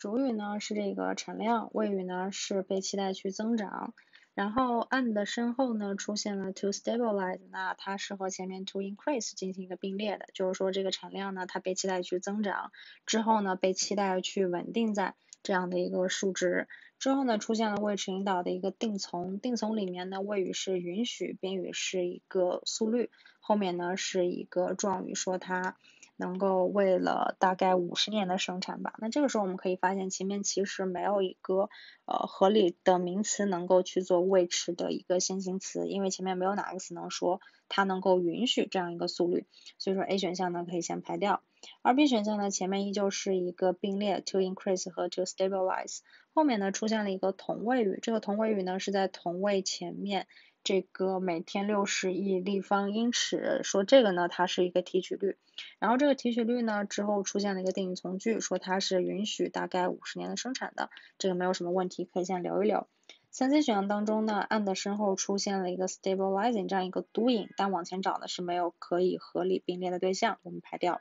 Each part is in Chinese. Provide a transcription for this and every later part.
主语呢是这个产量，谓语呢是被期待去增长。然后 and 的身后呢出现了 to stabilize，那它是和前面 to increase 进行一个并列的，就是说这个产量呢它被期待去增长，之后呢被期待去稳定在这样的一个数值。之后呢出现了谓词引导的一个定从，定从里面呢谓语是允许，宾语是一个速率，后面呢是一个状语，说它。能够为了大概五十年的生产吧，那这个时候我们可以发现前面其实没有一个呃合理的名词能够去做谓词的一个先行词，因为前面没有哪个词能说它能够允许这样一个速率，所以说 A 选项呢可以先排掉，而 B 选项呢前面依旧是一个并列 to increase 和 to stabilize，后面呢出现了一个同位语，这个同位语呢是在同位前面。这个每天六十亿立方英尺，说这个呢，它是一个提取率，然后这个提取率呢之后出现了一个定语从句，说它是允许大概五十年的生产的，这个没有什么问题，可以先留一留。三 C 选项当中呢，and 身后出现了一个 stabilizing 这样一个 doing，但往前找的是没有可以合理并列的对象，我们排掉。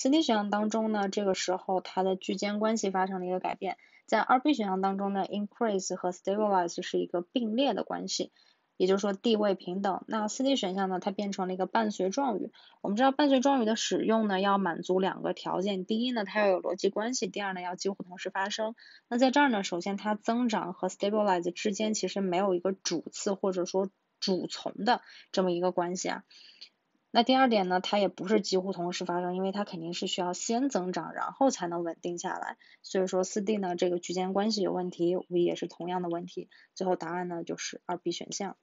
C D 选项当中呢，这个时候它的句间关系发生了一个改变，在二 B 选项当中呢，increase 和 stabilize 是一个并列的关系。也就是说地位平等，那四 D 选项呢，它变成了一个伴随状语。我们知道伴随状语的使用呢，要满足两个条件，第一呢，它要有逻辑关系，第二呢，要几乎同时发生。那在这儿呢，首先它增长和 stabilize 之间其实没有一个主次或者说主从的这么一个关系啊。那第二点呢，它也不是几乎同时发生，因为它肯定是需要先增长，然后才能稳定下来。所以说四 D 呢，这个局间关系有问题，五也是同样的问题。最后答案呢就是二 B 选项。